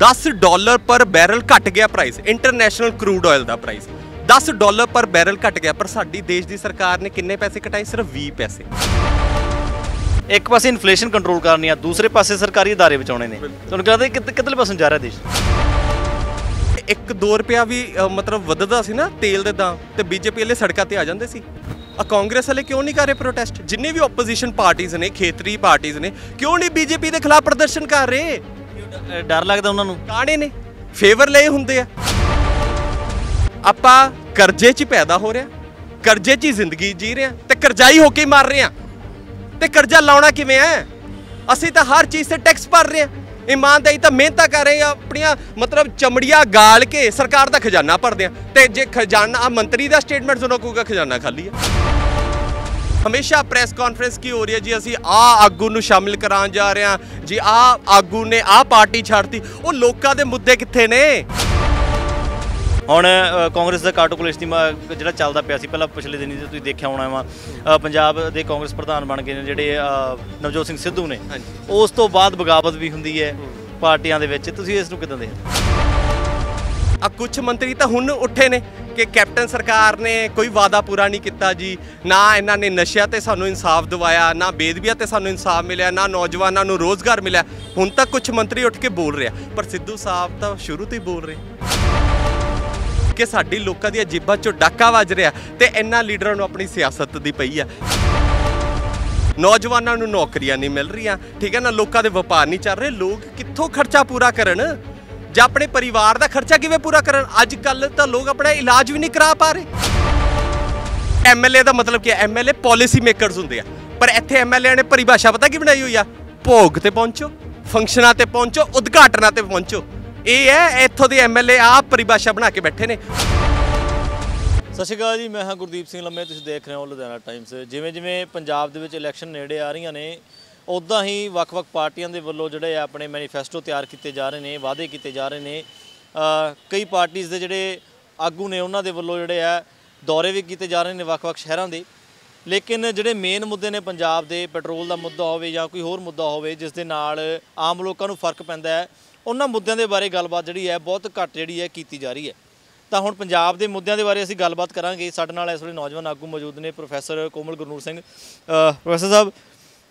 10 dollar ਪਰ barrel ਘਟ ਗਿਆ ਪ੍ਰਾਈਸ ਇੰਟਰਨੈਸ਼ਨਲ ਕਰੂਡ ਆਇਲ ਦਾ ਪ੍ਰਾਈਸ 10 ਡਾਲਰ ਪਰ ਬੈਰਲ ਘਟ ਗਿਆ ਪਰ ਸਾਡੀ ਦੇਸ਼ ਦੀ ਸਰਕਾਰ ਨੇ ਕਿੰਨੇ ਪੈਸੇ ਘਟਾਏ ਸਿਰਫ 20 ਪੈਸੇ ਇੱਕ ਪਾਸੇ ਇਨਫਲੇਸ਼ਨ ਕੰਟਰੋਲ ਕਰਨੀ ਆ ਦੂਸਰੇ ਪਾਸੇ ਸਰਕਾਰੀ ਅਦਾਰੇ ਬਚਾਉਣੇ ਨੇ ਤੁਹਾਨੂੰ ਕਹਿੰਦੇ ਕਿ ਕਿੱਧਰਲੇ ਪਾਸੇ ਜਾ ਰਿਹਾ ਦੇਸ਼ 1-2 ਰੁਪਿਆ ਵੀ ਮਤਲਬ ਵੱਧਦਾ ਸੀ ਨਾ ਤੇਲ ਦੇ ਦਾਮ ਤੇ ਬੀਜੇਪੀ ਵਾਲੇ ਸੜਕਾਂ ਤੇ ਆ ਜਾਂਦੇ ਸੀ ਆ ਕਾਂਗਰਸ ਵਾਲੇ ਕਿਉਂ ਨਹੀਂ ਕਰ ਰਹੇ ਪ੍ਰੋਟੈਸਟ ਜਿੰਨੇ ਵੀ ਆਪੋਜੀਸ਼ਨ ਪਾਰਟੀਆਂ ਨੇ ਖੇਤਰੀ ਪਾਰਟੀਆਂ ਨੇ ਕਿਉਂ ਨਹੀਂ ਬੀਜੇਪੀ ਦੇ ਖਿਲਾਫ ਪ੍ਰਦਰਸ਼ਨ ਕਰ ਰਹੇ ਡਰ ਲੱਗਦਾ ਉਹਨਾਂ ਨੂੰ? ਕਾਣੇ ਨੇ। ਫੇਵਰ ਲਏ ਹੁੰਦੇ ਆ। ਆਪਾਂ ਕਰਜ਼ੇ 'ਚ ਪੈਦਾ ਹੋ ਰਿਹਾ ਕਰਜ਼ੇ 'ਚ ਹੀ ਜ਼ਿੰਦਗੀ ਜੀ ਰਹੇ ਆ ਤੇ ਕਰਜ਼ਾਈ ਹੋ ਕੇ ਹੀ ਮਰ ਰਹੇ ਆ ਤੇ ਕਰਜ਼ਾ ਲਾਉਣਾ ਕਿਵੇਂ ਹੈ? ਅਸੀਂ ਤਾਂ ਹਰ ਚੀਜ਼ ਤੇ ਟੈਕਸ ਭਰ ਰਹੇ ਆ ਇਮਾਨਦਾਰੀ ਤਾਂ ਮਿਹਨਤਾਂ ਕਰ ਰਹੇ ਆ ਆਪਣੀਆਂ ਮਤਲਬ ਚਮੜੀਆਂ ਗਾਲ ਕੇ ਸਰਕਾਰ ਦਾ ਖਜ਼ਾਨਾ ਭਰਦੇ ਆ ਤੇ ਜੇ ਖਜ਼ਾਨਾ, ਆਹ ਮੰਤਰੀ ਦਾ ਸਟੇਟਮੈਂਟ ਸੁਣੋ, ਕਹੂਗਾ ਖਜ਼ਾਨਾ ਖਾਲੀ ਆ ਹਮੇਸ਼ਾ ਪ੍ਰੈਸ ਕਾਨਫਰੰਸ ਕੀ ਹੋ ਰਹੀ ਹੈ ਜੀ? ਅਸੀਂ ਆ ਆਗੂ ਨੂੰ ਸ਼ਾਮਿਲ ਕਰਾਉਣ ਜਾ ਰਹੇ ਹਾਂ। ਜੀ ਆ ਆਗੂ ਨੇ ਆ ਪਾਰਟੀ ਛੱਡਤੀ। ਉਹ ਲੋਕਾਂ ਦੇ ਮੁੱਦੇ ਕਿੱਥੇ ਨੇ? ਹੁਣ ਕਾਂਗਰਸ ਦਾ ਕਾਰਟੂਕੁਲੇਸ਼ਨ ਦੀ ਮ- ਜਿਹੜਾ ਚੱਲਦਾ ਪਿਆ ਸੀ ਪਹਿਲਾਂ ਪਿਛਲੇ ਦਿਨੀ ਤੁਸੀਂ ਦੇਖਿਆ ਹੋਣਾ ਵਾ। ਪੰਜਾਬ ਦੇ ਕਾਂਗਰਸ ਪ੍ਰਧਾਨ ਬਣ ਗਏ ਨੇ ਜਿਹੜੇ ਨਵਜੋਤ ਸਿੰਘ ਸਿੱਧੂ ਨੇ। ਉਸ ਤੋਂ ਬਾਅਦ ਬਗਾਵਤ ਵੀ ਹੁੰਦੀ ਹੈ ਪਾਰਟੀਆਂ ਦੇ ਵਿੱਚ। ਤੁਸੀਂ ਇਸ ਨੂੰ ਕਿਦਾਂ ਦੇ ਆ ਕੁਝ ਮੰਤਰੀ ਤਾਂ ਹੁਣ ਉੱਠੇ ਨੇ ਕਿ ਕੈਪਟਨ ਸਰਕਾਰ ਨੇ ਕੋਈ ਵਾਅਦਾ ਪੂਰਾ ਨਹੀਂ ਕੀਤਾ ਜੀ। ਨਾ ਇਹਨਾਂ ਨੇ ਨਸ਼ਿਆਂ ਤੇ ਸਾਨੂੰ ਇਨਸਾਫ ਦਿਵਾਇਆ, ਨਾ ਬੇਦਬੀਆਂ ਤੇ ਸਾਨੂੰ ਇਨਸਾਫ ਮਿਲਿਆ, ਨਾ ਨੌਜਵਾਨਾਂ ਨੂੰ ਰੋਜ਼ਗਾਰ ਮਿਲਿਆ। ਹੁਣ ਤੱਕ ਕੁਝ ਮੰਤਰੀ ਉੱਠ ਕੇ ਬੋਲ ਰਿਹਾ। ਪਰ ਸਿੱਧੂ ਸਾਹਿਬ ਤਾਂ ਸ਼ੁਰੂ ਤੋਂ ਹੀ ਬੋਲ ਰਹੇ। ਕਿ ਸਾਡੀ ਲੋਕਾਂ ਦੀਆਂ ਜੀਬਾਂ 'ਚੋਂ ਡਾਕਾ ਵੱਜ ਰਿਹਾ ਤੇ ਇਹਨਾਂ ਲੀਡਰਾਂ ਨੂੰ ਆਪਣੀ ਸਿਆਸਤ ਦੀ ਪਈ ਆ। ਨੌਜਵਾਨਾਂ ਨੂੰ ਨੌਕਰੀਆਂ ਨਹੀਂ ਮਿਲ ਰਹੀਆਂ। ਠੀਕ ਹੈ ਨਾ, ਲੋਕਾਂ ਦੇ ਵਪਾਰ ਨਹੀਂ ਚੱਲ ਰਹੇ। ਲੋਕ ਕਿੱਥੋਂ ਖਰਚਾ ਪੂਰਾ ਕਰਨ? ਜਾਂ ਆਪਣੇ ਪਰਿਵਾਰ ਦਾ ਖਰਚਾ ਕਿਵੇਂ ਪੂਰਾ ਕਰਨ? ਅੱਜ ਕੱਲ ਤਾਂ ਲੋਕ ਆਪਣਾ ਇਲਾਜ ਵੀ ਨਹੀਂ ਕਰਾ ਪਾ ਰਹੇ। ਐਮਐਲਏ ਦਾ ਮਤਲਬ ਕੀ ਹੈ? ਐਮਐਲਏ ਪਾਲਿਸੀ ਮੇਕਰਸ ਹੁੰਦੇ ਆ। ਪਰ ਇੱਥੇ ਐਮਐਲਏ ਨੇ ਪਰਿਭਾਸ਼ਾ ਪਤਾ ਕੀ ਬਣਾਈ ਹੋਈ ਆ? ਭੋਗ ਤੇ ਪਹੁੰਚੋ, ਫੰਕਸ਼ਨਾਂ ਤੇ ਪਹੁੰਚੋ, ਉਦਘਾਟਨਾਂ ਤੇ ਪਹੁੰਚੋ। ਇਹ ਹੈ, ਇੱਥੋਂ ਦੇ ਐਮਐਲਏ ਆਪ ਪਰਿਭਾਸ਼ਾ ਬਣਾ ਕੇ ਬੈਠੇ ਨੇ। ਸਤਿ ਸ਼੍ਰੀ ਅਕਾਲ ਜੀ, ਮੈਂ ਹਾਂ ਗੁਰਦੀਪ ਸਿੰਘ ਲੰਮੇ। ਤੁਸੀਂ ਦੇਖ ਰਹੇ ਹੋ ਲੁਧਿਆਣਾ ਟਾਈਮਸ ਜਿਵੇਂ ਜਿਵੇਂ ਪੰਜਾਬ ਦੇ ਵਿੱਚ ਇਲੈਕਸ਼ਨ ਨੇੜੇ ਆ ਰਹੀਆਂ ਨੇ ਉਦਾਂ ਹੀ ਵੱਖ-ਵੱਖ ਪਾਰਟੀਆਂ ਦੇ ਵੱਲੋਂ ਜਿਹੜੇ ਆ ਆਪਣੇ ਮੈਨੀਫੈਸਟੋ ਤਿਆਰ ਕੀਤੇ ਜਾ ਰਹੇ ਨੇ, ਵਾਅਦੇ ਕੀਤੇ ਜਾ ਰਹੇ ਨੇ। ਕਈ ਪਾਰਟੀਆਂ ਦੇ ਜਿਹੜੇ ਆਗੂ ਨੇ, ਉਹਨਾਂ ਦੇ ਵੱਲੋਂ ਜਿਹੜੇ ਆ ਦੌਰੇ ਵੀ ਕੀਤੇ ਜਾ ਰਹੇ ਨੇ ਵੱਖ-ਵੱਖ ਸ਼ਹਿਰਾਂ ਦੇ। ਲੇਕਿਨ ਜਿਹੜੇ ਮੇਨ ਮੁੱਦੇ ਨੇ ਪੰਜਾਬ ਦੇ, ਪੈਟਰੋਲ ਦਾ ਮੁੱਦਾ ਹੋਵੇ ਜਾਂ ਕੋਈ ਹੋਰ ਮੁੱਦਾ ਹੋਵੇ, ਜਿਸ ਦੇ ਨਾਲ ਆਮ ਲੋਕਾਂ ਨੂੰ ਫ਼ਰਕ ਪੈਂਦਾ ਹੈ, ਉਹਨਾਂ ਮੁੱਦਿਆਂ ਦੇ ਬਾਰੇ ਗੱਲਬਾਤ ਜਿਹੜੀ ਹੈ, ਬਹੁਤ ਘੱਟ ਜਿਹੜੀ ਹੈ ਕੀਤੀ ਜਾ ਰਹੀ ਹੈ। ਤਾਂ ਹੁਣ ਪੰਜਾਬ ਦੇ ਮੁੱਦਿਆਂ ਦੇ ਬਾਰੇ ਅਸੀਂ ਗੱਲਬਾਤ ਕਰਾਂਗੇ। ਸਾਡੇ ਨਾਲ ਇਸ ਵੇਲੇ ਨੌਜਵਾਨ ਆਗੂ ਮੌਜੂਦ ਨੇ ਪ੍ਰੋਫੈਸਰ ਕੋਮਲ ਗੁਰਨੂਰ ਸਿੰਘ। ਪ੍ਰੋਫੈਸਰ ਸਾਹਿਬ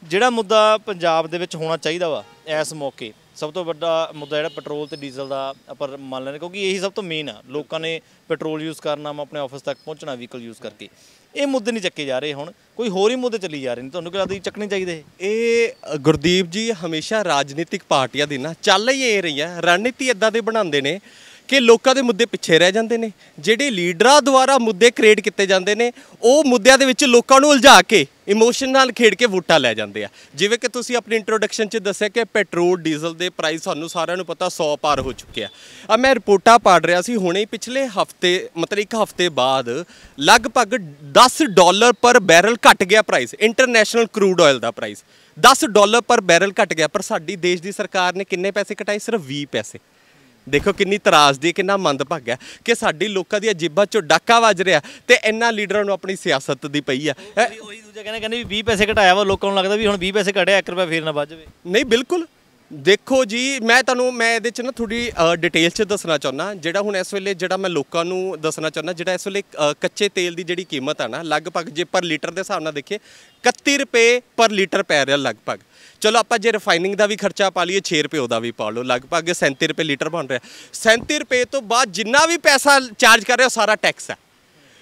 ਜਿਹੜਾ ਮੁੱਦਾ ਪੰਜਾਬ ਦੇ ਵਿੱਚ ਹੋਣਾ ਚਾਹੀਦਾ ਵਾ ਇਸ ਮੌਕੇ, ਸਭ ਤੋਂ ਵੱਡਾ ਮੁੱਦਾ ਜਿਹੜਾ ਪੈਟਰੋਲ ਤੇ ਡੀਜ਼ਲ ਦਾ ਆਪਾਂ ਮੰਨ ਲੈਂਦੇ ਕਿਉਂਕਿ ਇਹੀ ਸਭ ਤੋਂ ਮੇਨ ਆ। ਲੋਕਾਂ ਨੇ ਪੈਟਰੋਲ ਯੂਜ਼ ਕਰਨਾ ਮੈਂ ਆਪਣੇ ਆਫਿਸ ਤੱਕ ਪਹੁੰਚਣਾ ਵਹੀਕਲ ਯੂਜ਼ ਕਰਕੇ। ਇਹ ਮੁੱਦੇ ਨਹੀਂ ਚੱਕੇ ਜਾ ਰਹੇ ਹੁਣ, ਕੋਈ ਹੋਰ ਹੀ ਮੁੱਦੇ ਚੱਲੀ ਜਾ ਰਹੇ ਨੇ। ਤੁਹਾਨੂੰ ਕੀ ਲੱਗਦਾ ਚੱਕਣੇ ਚਾਹੀਦੇ ਇਹ? ਗੁਰਦੀਪ ਜੀ ਹਮੇਸ਼ਾ ਰਾਜਨੀਤਿਕ ਪਾਰਟੀਆਂ ਦੀ ਨਾ, ਚੱਲ ਹੀ ਇਹ ਰਹੀ ਹੈ ਰਣਨੀਤੀ ਇਦਾਂ ਦੇ ਬਣਾਉਂਦੇ ਨੇ। ਕਿ ਲੋਕਾਂ ਦੇ ਮੁੱਦੇ ਪਿੱਛੇ ਰਹਿ ਜਾਂਦੇ ਨੇ, ਜਿਹੜੇ ਲੀਡਰਾਂ ਦੁਆਰਾ ਮੁੱਦੇ ਕ੍ਰੀਏਟ ਕੀਤੇ ਜਾਂਦੇ ਨੇ, ਉਹ ਮੁੱਦਿਆਂ ਦੇ ਵਿੱਚ ਲੋਕਾਂ ਨੂੰ ਉਲਝਾ ਕੇ ਇਮੋਸ਼ਨ ਨਾਲ ਖੇਡ ਕੇ ਵੋਟਾਂ ਲੈ ਜਾਂਦੇ ਆ। ਜਿਵੇਂ ਕਿ ਤੁਸੀਂ ਆਪਣੀ ਇੰਟਰੋਡਕਸ਼ਨ 'ਚ ਦੱਸਿਆ ਕਿ ਪੈਟਰੋਲ ਡੀਜ਼ਲ ਦੇ ਪ੍ਰਾਈਸ ਸਾਨੂੰ ਸਾਰਿਆਂ ਨੂੰ ਪਤਾ 100 ਪਾਰ ਹੋ ਚੁੱਕਿਆ ਆ। ਮੈਂ ਰਿਪੋਰਟਾਂ ਪੜ੍ਹ ਰਿਹਾ ਸੀ, ਹੁਣੇ ਪਿਛਲੇ ਹਫ਼ਤੇ, ਮਤਲਬ ਇੱਕ ਹਫ਼ਤੇ ਬਾਅਦ ਲਗਭਗ 10 ਡਾਲਰ ਪਰ ਬੈਰਲ ਘਟ ਗਿਆ ਪ੍ਰਾਈਸ ਇੰਟਰਨੈਸ਼ਨਲ ਕਰੂਡ ਆਇਲ ਦਾ ਪ੍ਰਾਈਸ 10 ਡਾਲਰ ਪਰ ਬੈਰਲ ਘਟ ਗਿਆ, ਪਰ ਸਾਡੀ ਦੇਸ਼ ਦੀ ਸਰਕਾਰ ਨੇ ਕਿੰਨੇ ਪੈਸੇ ਘਟਾਏ ਸਿਰਫ 20 ਪੈਸੇ। ਦੇਖੋ ਕਿੰਨੀ ਤਰਾਸਦੀ ਕਿੰਨਾ ਮੰਦਭਾਗਾ ਹੈ ਕਿ ਸਾਡੀ ਲੋਕਾਂ ਦੀਆਂ ਜੇਬਾਂ 'ਚੋਂ ਡਾਕਾ ਵੱਜ ਰਿਹਾ ਤੇ ਇਹਨਾਂ ਲੀਡਰਾਂ ਨੂੰ ਆਪਣੀ ਸਿਆਸਤ ਦੀ ਪਈ ਆ। ਉਹੀ- ਉਹੀ ਦੂਜਾ ਕਹਿੰਦੇ ਕਹਿੰਦੇ ਵੀ 20 ਪੈਸੇ ਘਟਾਇਆ ਵਾ ਲੋਕਾਂ ਨੂੰ ਲੱਗਦਾ ਵੀ ਹੁਣ 20 ਪੈਸੇ ਘਟਿਆ 1 ਰੁਪਿਆ ਫੇਰ ਨਾ ਵੱਜ ਜਾਵੇ। ਨਹੀਂ ਬਿਲਕੁਲ। ਦੇਖੋ ਜੀ, ਮੈਂ ਤੁਹਾਨੂੰ, ਮੈਂ ਇਹਦੇ ਚ ਨਾ ਥੋੜੀ ਡਿਟੇਲ ਚ ਦੱਸਣਾ ਚਾਹੁੰਦਾ। ਜਿਹੜਾ ਹੁਣ ਇਸ ਵੇਲੇ ਜਿਹੜਾ ਮੈਂ ਲੋਕਾਂ ਨੂੰ ਦੱਸਣਾ ਚਾਹੁੰਦਾ, ਜਿਹੜਾ ਇਸ ਵੇਲੇ ਕੱਚੇ ਤੇਲ ਦੀ ਜਿਹੜੀ ਕੀਮਤ ਆ ਨਾ, ਲਗਭਗ ਜੇ ਪਰ ਲੀਟਰ ਦੇ ਹਿਸਾਬ ਨਾਲ ਦੇਖੀਏ 31 ਰੁਪਏ ਪਰ ਲੀਟਰ ਪੈ ਰਿਹਾ ਲਗਭਗ। ਚਲੋ ਆਪਾਂ ਜੇ ਰਿਫਾਈਨਿੰਗ ਦਾ ਵੀ ਖਰਚਾ ਪਾ ਲਈਏ 6 ਰੁਪਏ ਉਹਦਾ ਵੀ ਪਾ ਲਓ, ਲਗਭਗ 37 ਰੁਪਏ ਲੀਟਰ ਬਣ ਰਿਹਾ। 37 ਰੁਪਏ ਤੋਂ ਬਾਅਦ ਜਿੰਨਾ ਵੀ ਪੈਸਾ ਚਾਰਜ ਕਰ ਰਿਹਾ, ਉਹ ਸਾਰਾ ਟੈਕਸ ਹੈ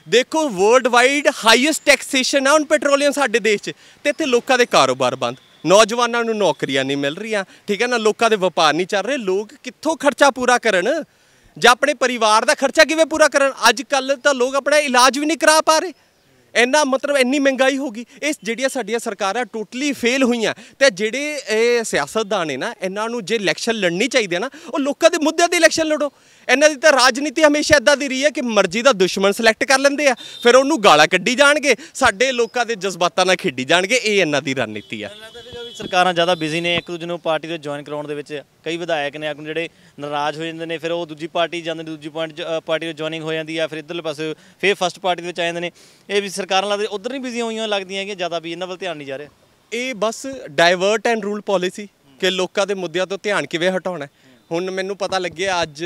ਦੇਖੋ ਵਰਲਡ ਵਾਈਡ ਹਾਈਐਸਟ ਟੈਕਸੇਸ਼ਨ ਹੈ ਹੁਣ ਪੈਟਰੋਲੀਅਮ ਸਾਡੇ ਦੇਸ਼ 'ਚ, ਤੇ ਇੱਥੇ ਲੋਕਾਂ ਦੇ ਕਾਰੋਬਾਰ ਬੰਦ। ਨੌਜਵਾਨਾਂ ਨੂੰ ਨੌਕਰੀਆਂ ਨਹੀਂ ਮਿਲ ਰਹੀਆਂ। ਠੀਕ ਹੈ ਨਾ, ਲੋਕਾਂ ਦੇ ਵਪਾਰ ਨਹੀਂ ਚੱਲ ਰਹੇ। ਲੋਕ ਕਿੱਥੋਂ ਖਰਚਾ ਪੂਰਾ ਕਰਨ? ਜਾਂ ਆਪਣੇ ਪਰਿਵਾਰ ਦਾ ਖਰਚਾ ਕਿਵੇਂ ਪੂਰਾ ਕਰਨ? ਅੱਜ ਕੱਲ ਤਾਂ ਲੋਕ ਆਪਣਾ ਇਲਾਜ ਵੀ ਨਹੀਂ ਕਰਾ ਪਾ ਰਹੇ। ਇੰਨਾ ਮਤਲਬ ਇੰਨੀ ਮਹਿੰਗਾਈ ਹੋ ਗਈ। ਇਹ ਜਿਹੜੀਆਂ ਸਾਡੀਆਂ ਸਰਕਾਰਾਂ ਟੋਟਲੀ ਫੇਲ ਹੋਈਆਂ ਤੇ ਜਿਹੜੇ ਇਹ ਸਿਆਸਤਦਾਨ ਨੇ ਨਾ, ਇਹਨਾਂ ਨੂੰ ਜੇ ਇਲੈਕਸ਼ਨ ਲੜਨੀ ਚਾਹੀਦੀ ਹੈ ਨਾ, ਉਹ ਲੋਕਾਂ ਦੇ ਮੁੱਦਿਆਂ ਦੀ ਇਲੈਕਸ਼ਨ ਲੜੋ। ਇਹਨਾਂ ਦੀ ਤਾਂ ਰਾਜਨੀਤੀ ਹਮੇਸ਼ਾ ਇਦਾਂ ਦੀ ਰਹੀ ਹੈ ਕਿ ਮਰਜ਼ੀ ਦਾ ਦੁਸ਼ਮਣ ਸਿਲੈਕਟ ਕਰ ਲੈਂਦੇ ਆ। ਫਿਰ ਉਹਨੂੰ ਗਾਲਾਂ ਕੱਢੀ ਜਾਣਗੇ, ਸਾਡੇ ਲੋਕਾਂ ਦੇ ਜਜ਼ਬਾਤਾਂ ਨਾਲ ਖੇਡੀ ਜਾਣਗੇ। ਇਹ ਇਹਨਾਂ ਦੀ ਰਣਨੀਤੀ ਆ ਸਰਕਾਰਾਂ ਜ਼ਿਆਦਾ ਬਿਜ਼ੀ ਨੇ, ਇੱਕ ਦੂਜੇ ਨੂੰ ਪਾਰਟੀ ਦੇ ਜੁਆਇਨ ਕਰਾਉਣ ਦੇ ਵਿੱਚ ਕਈ ਵਿਧਾਇਕ ਨੇ ਆਗੂ ਜਿਹੜੇ ਨਾਰਾਜ਼ ਹੋ ਜਾਂਦੇ ਨੇ, ਫਿਰ ਉਹ ਦੂਜੀ ਪਾਰਟੀ ਜਾਂਦੇ ਨੇ, ਦੂਜੀ ਪੁਆਇੰਟ ਪਾਰਟੀ ਦੇ ਜੁਆਇਨਿੰਗ ਹੋ ਜਾਂਦੀ ਆ, ਫਿਰ ਇੱਧਰਲੇ ਪਾਸੇ ਫਿਰ ਫਸਟ ਪਾਰਟੀ ਦੇ ਵਿੱਚ ਆ ਜਾਂਦੇ ਨੇ। ਇਹ ਵੀ ਸਰਕਾਰਾਂ ਲੱਗਦਾ, ਉਧਰ ਨਹੀਂ ਬਿਜ਼ੀ ਹੋਈਆਂ ਲੱਗਦੀਆਂ ਹੈਗੀਆਂ, ਜ਼ਿਆਦਾ ਵੀ ਇਹਨਾਂ ਵੱਲ ਧਿਆਨ ਨਹੀਂ ਜਾ ਰਿਹਾ। ਇਹ ਬਸ ਡਾਇਵਰਟ ਐਂਡ ਰੂਲ ਪਾਲਿਸੀ ਕਿ ਲੋਕਾਂ ਦੇ ਮੁੱਦਿਆਂ ਤੋਂ ਧਿਆਨ ਕਿਵੇਂ ਹਟਾਉਣਾ ਹੁਣ ਮੈਨੂੰ ਪਤਾ ਲੱਗਿਆ, ਅੱਜ